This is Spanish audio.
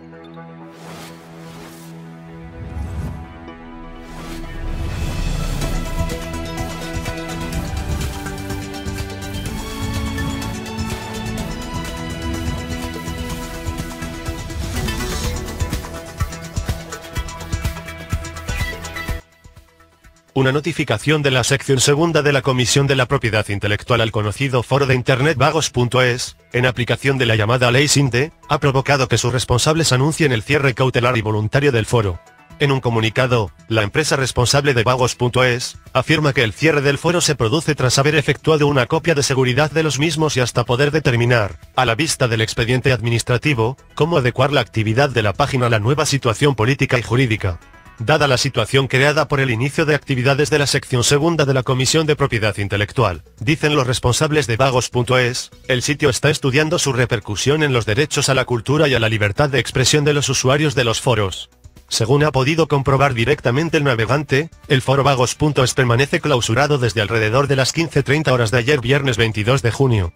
Música Una notificación de la sección segunda de la Comisión de la Propiedad Intelectual al conocido foro de Internet vagos.es, en aplicación de la llamada Ley Sinte, ha provocado que sus responsables anuncien el cierre cautelar y voluntario del foro. En un comunicado, la empresa responsable de vagos.es, afirma que el cierre del foro se produce tras haber efectuado una copia de seguridad de los mismos y hasta poder determinar, a la vista del expediente administrativo, cómo adecuar la actividad de la página a la nueva situación política y jurídica. Dada la situación creada por el inicio de actividades de la sección segunda de la Comisión de Propiedad Intelectual, dicen los responsables de vagos.es, el sitio está estudiando su repercusión en los derechos a la cultura y a la libertad de expresión de los usuarios de los foros. Según ha podido comprobar directamente el navegante, el foro vagos.es permanece clausurado desde alrededor de las 15.30 horas de ayer viernes 22 de junio,